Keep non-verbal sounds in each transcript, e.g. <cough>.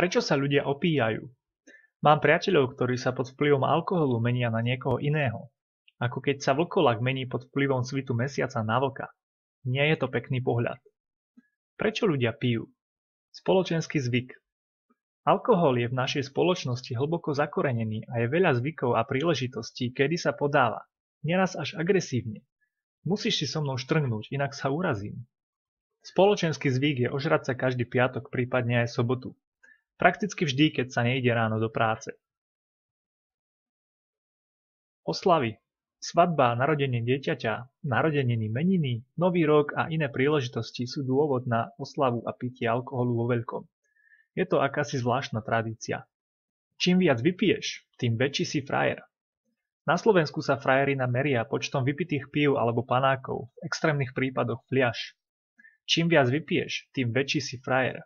Prečo sa ľudia opíjajú? Mám priateľov, ktorí sa pod vplyvom alkoholu menia na niekoho iného. Ako keď sa vlkolak mení pod vplyvom svitu mesiaca na vlka. Nie je to pekný pohľad. Prečo ľudia pijú? Spoločenský zvyk. Alkohol je v našej spoločnosti hlboko zakorenený a je veľa zvykov a príležitostí, kedy sa podáva. Neraz až agresívne. Musíš si so mnou štrngnúť, inak sa urazím. Spoločenský zvyk je ožrať sa každý piatok, prípadne aj sobotu. Prakticky vždy, keď sa nejde ráno do práce. Oslavy. Svadba, narodenie dieťaťa, narodeniny, meniny, nový rok a iné príležitosti sú dôvod na oslavu a pitie alkoholu vo veľkom. Je to akási zvláštna tradícia. Čím viac vypiješ, tým väčší si frajer. Na Slovensku sa frajerina meria počtom vypitých pív alebo panákov, v extrémnych prípadoch fliaš. Čím viac vypiješ, tým väčší si frajer.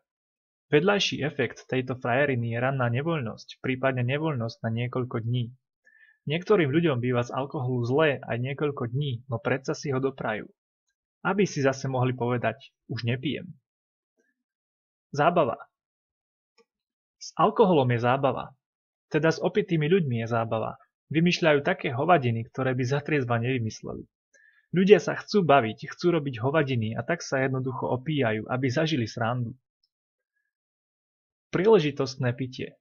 Vedľajší efekt tejto frajeriny je ranná nevoľnosť, prípadne nevoľnosť na niekoľko dní. Niektorým ľuďom býva z alkoholu zlé aj niekoľko dní, no predsa si ho doprajú. Aby si zase mohli povedať, už nepijem. Zábava. S alkoholom je zábava. Teda s opitými ľuďmi je zábava. Vymýšľajú také hovadiny, ktoré by zatriezva nevymysleli. Ľudia sa chcú baviť, chcú robiť hovadiny a tak sa jednoducho opíjajú, aby zažili srandu. Príležitostné pitie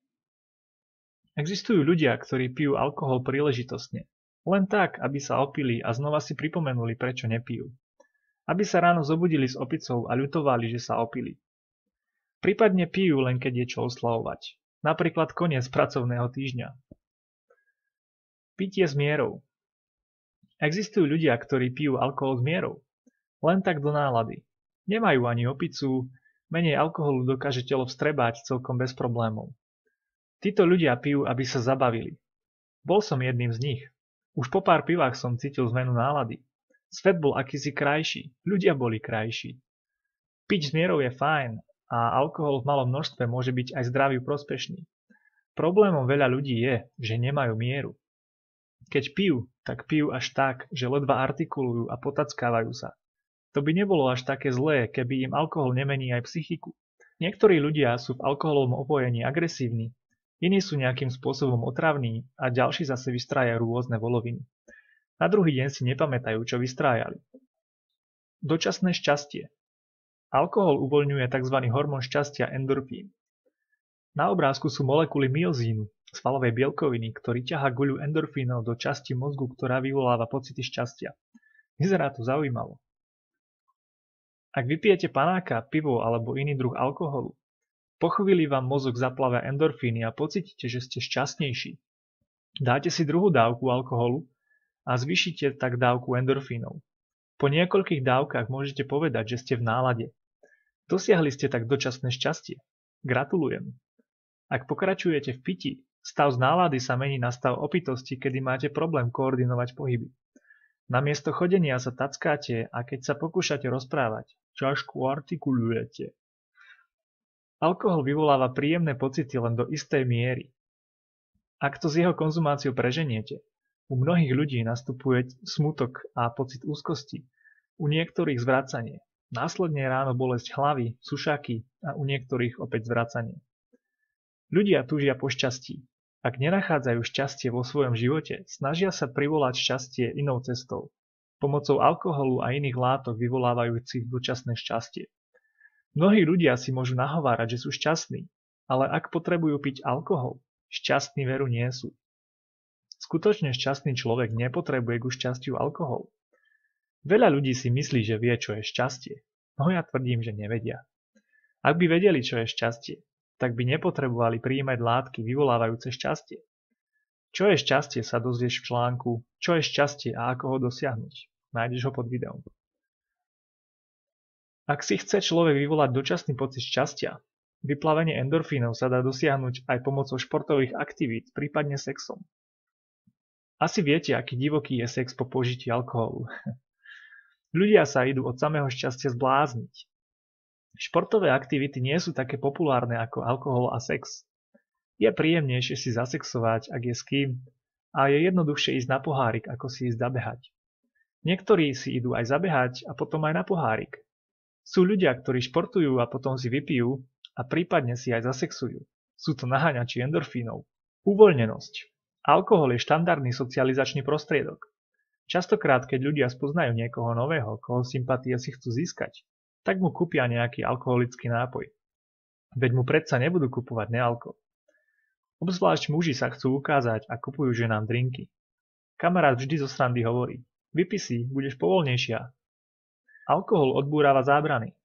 Existujú ľudia, ktorí pijú alkohol príležitostne. Len tak, aby sa opili a znova si pripomenuli, prečo nepijú. Aby sa ráno zobudili s opicou a ľutovali, že sa opili. Prípadne pijú len keď je čo oslavovať. Napríklad koniec pracovného týždňa. Pitie s mierou. Existujú ľudia, ktorí pijú alkohol s mierou. Len tak do nálady. Nemajú ani opicu, Menej alkoholu dokáže telo vstrebať celkom bez problémov. Títo ľudia pijú, aby sa zabavili. Bol som jedným z nich. Už po pár pivách som cítil zmenu nálady. Svet bol akýsi krajší, ľudia boli krajší. Piť s mierou je fajn a alkohol v malom množstve môže byť aj zdraví prospešný. Problémom veľa ľudí je, že nemajú mieru. Keď pijú, tak pijú až tak, že ledva artikulujú a potackávajú sa. To by nebolo až také zlé, keby im alkohol nemení aj psychiku. Niektorí ľudia sú v alkoholovom opojení agresívni, iní sú nejakým spôsobom otravní a ďalší zase vystrájajú rôzne voloviny. Na druhý deň si nepamätajú, čo vystrájali. Dočasné šťastie. Alkohol uvoľňuje tzv. hormón šťastia endorfín. Na obrázku sú molekuly myozínu, svalovej bielkoviny, ktorý ťaha guľu endorfínov do časti mozgu, ktorá vyvoláva pocity šťastia. Vyzerá to zaujímavo. Ak vypijete panáka, pivo alebo iný druh alkoholu, po chvíli vám mozog zaplavia endorfíny a pocítite, že ste šťastnejší. Dáte si druhú dávku alkoholu a zvyšite tak dávku endorfínov. Po niekoľkých dávkach môžete povedať, že ste v nálade. Dosiahli ste tak dočasné šťastie. Gratulujem. Ak pokračujete v pití, stav z nálady sa mení na stav opitosti, kedy máte problém koordinovať pohyby. Namiesto chodenia sa tackáte a keď sa pokúšate rozprávať, ťažko artikulujete. Alkohol vyvoláva príjemné pocity len do istej miery. Ak to s jeho konzumáciou preženiete, u mnohých ľudí nastupuje smutok a pocit úzkosti, u niektorých zvracanie, následne ráno bolesť hlavy, sušaky a u niektorých opäť zvracanie. Ľudia túžia po šťastí, ak nenachádzajú šťastie vo svojom živote, snažia sa privolať šťastie inou cestou, pomocou alkoholu a iných látok vyvolávajúcich dočasné šťastie. Mnohí ľudia si môžu nahovárať, že sú šťastní, ale ak potrebujú piť alkohol, šťastní veru nie sú. Skutočne šťastný človek nepotrebuje ku šťastiu alkohol. Veľa ľudí si myslí, že vie, čo je šťastie, no ja tvrdím, že nevedia. Ak by vedeli, čo je šťastie, tak by nepotrebovali príjmať látky vyvolávajúce šťastie. Čo je šťastie sa dozvieš v článku Čo je šťastie a ako ho dosiahnuť. Nájdeš ho pod videom. Ak si chce človek vyvolať dočasný pocit šťastia, vyplavenie endorfínov sa dá dosiahnuť aj pomocou športových aktivít, prípadne sexom. Asi viete, aký divoký je sex po požití alkoholu. <laughs> Ľudia sa idú od samého šťastia zblázniť. Športové aktivity nie sú také populárne ako alkohol a sex. Je príjemnejšie si zasexovať, ak je s kým, a je jednoduchšie ísť na pohárik, ako si ísť zabehať. Niektorí si idú aj zabehať a potom aj na pohárik. Sú ľudia, ktorí športujú a potom si vypijú a prípadne si aj zasexujú. Sú to naháňači endorfínov. Uvoľnenosť. Alkohol je štandardný socializačný prostriedok. Častokrát, keď ľudia spoznajú niekoho nového, koho sympatie si chcú získať, tak mu kúpia nejaký alkoholický nápoj. Veď mu predsa nebudú kupovať nealko. Obzvlášť muži sa chcú ukázať a kupujú ženám drinky. Kamarát vždy zo srandy hovorí, vypi si, budeš povolnejšia. Alkohol odbúrava zábrany.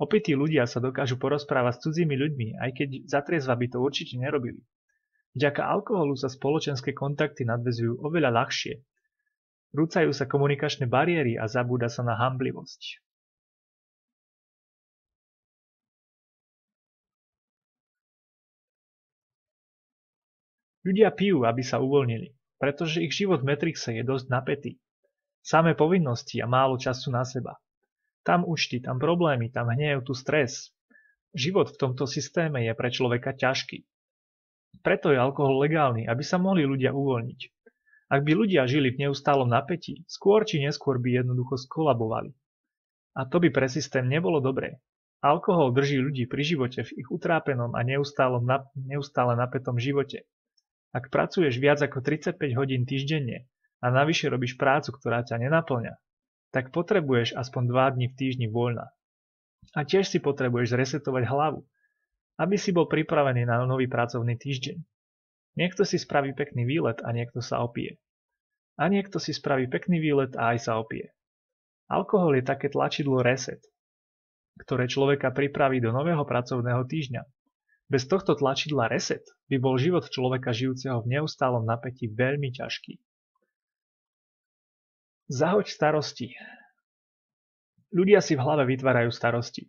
Opití ľudia sa dokážu porozprávať s cudzími ľuďmi, aj keď zatriezva by to určite nerobili. Vďaka alkoholu sa spoločenské kontakty nadvezujú oveľa ľahšie. Rúcajú sa komunikačné bariéry a zabúda sa na hamblivosť. Ľudia pijú, aby sa uvoľnili, pretože ich život v Matrixe je dosť napätý. Samé povinnosti a málo času na seba. Tam účty, tam problémy, tam hnev, tu stres. Život v tomto systéme je pre človeka ťažký. Preto je alkohol legálny, aby sa mohli ľudia uvoľniť. Ak by ľudia žili v neustálom napätí, skôr či neskôr by jednoducho skolabovali. A to by pre systém nebolo dobré. Alkohol drží ľudí pri živote v ich utrápenom a neustálom, neustále napätom živote. Ak pracuješ viac ako 35 hodín týždenne a navyše robíš prácu, ktorá ťa nenaplňa, tak potrebuješ aspoň 2 dní v týždni voľna. A tiež si potrebuješ zresetovať hlavu, aby si bol pripravený na nový pracovný týždeň. Niekto si spraví pekný výlet a niekto sa opije. A niekto si spraví pekný výlet a aj sa opije. Alkohol je také tlačidlo reset, ktoré človeka pripraví do nového pracovného týždňa. Bez tohto tlačidla reset by bol život človeka žijúceho v neustálom napätí veľmi ťažký. Zahoď starosti. Ľudia si v hlave vytvárajú starosti.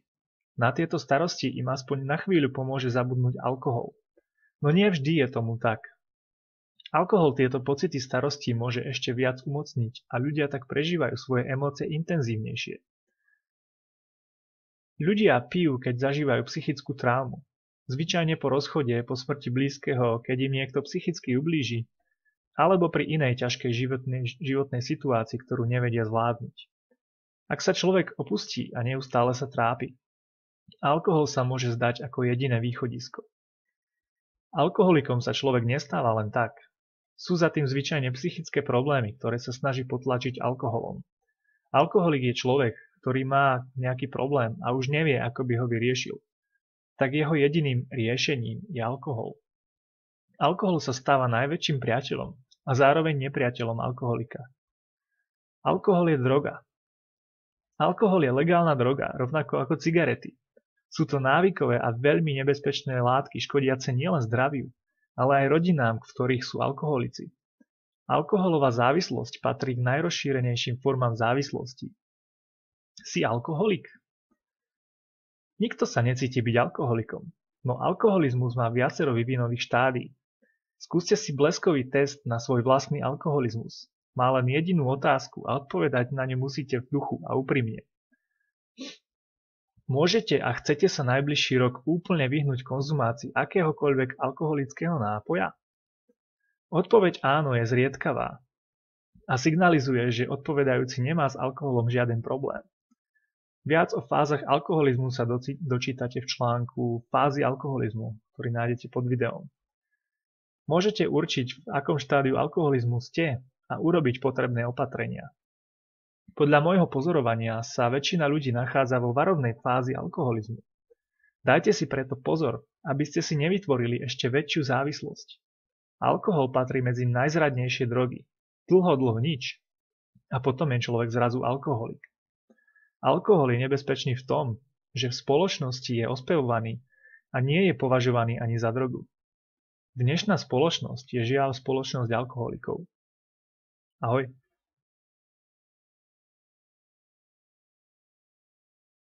Na tieto starosti im aspoň na chvíľu pomôže zabudnúť alkohol. No nie vždy je tomu tak. Alkohol tieto pocity starosti môže ešte viac umocniť a ľudia tak prežívajú svoje emócie intenzívnejšie. Ľudia pijú, keď zažívajú psychickú traumu. Zvyčajne po rozchode, po smrti blízkeho, keď im niekto psychicky ublíži, alebo pri inej ťažkej životnej, životnej situácii, ktorú nevedia zvládnuť. Ak sa človek opustí a neustále sa trápi, alkohol sa môže zdať ako jediné východisko. Alkoholikom sa človek nestáva len tak. Sú za tým zvyčajne psychické problémy, ktoré sa snaží potlačiť alkoholom. Alkoholik je človek, ktorý má nejaký problém a už nevie, ako by ho vyriešil tak jeho jediným riešením je alkohol. Alkohol sa stáva najväčším priateľom a zároveň nepriateľom alkoholika. Alkohol je droga. Alkohol je legálna droga, rovnako ako cigarety. Sú to návykové a veľmi nebezpečné látky, škodiace nielen zdraviu, ale aj rodinám, v ktorých sú alkoholici. Alkoholová závislosť patrí k najrozšírenejším formám závislosti. Si alkoholik? Nikto sa necíti byť alkoholikom, no alkoholizmus má viacero vyvinových štádií. Skúste si bleskový test na svoj vlastný alkoholizmus. Má len jedinú otázku a odpovedať na ňu musíte v duchu a úprimne. Môžete a chcete sa najbližší rok úplne vyhnúť konzumácii akéhokoľvek alkoholického nápoja? Odpoveď áno je zriedkavá a signalizuje, že odpovedajúci nemá s alkoholom žiaden problém. Viac o fázach alkoholizmu sa dočítate v článku Fázy alkoholizmu, ktorý nájdete pod videom. Môžete určiť, v akom štádiu alkoholizmu ste a urobiť potrebné opatrenia. Podľa môjho pozorovania sa väčšina ľudí nachádza vo varovnej fázi alkoholizmu. Dajte si preto pozor, aby ste si nevytvorili ešte väčšiu závislosť. Alkohol patrí medzi najzradnejšie drogy. Dlho, dlho nič. A potom je človek zrazu alkoholik. Alkohol je nebezpečný v tom, že v spoločnosti je ospevovaný a nie je považovaný ani za drogu. Dnešná spoločnosť je žiaľ spoločnosť alkoholikov. Ahoj.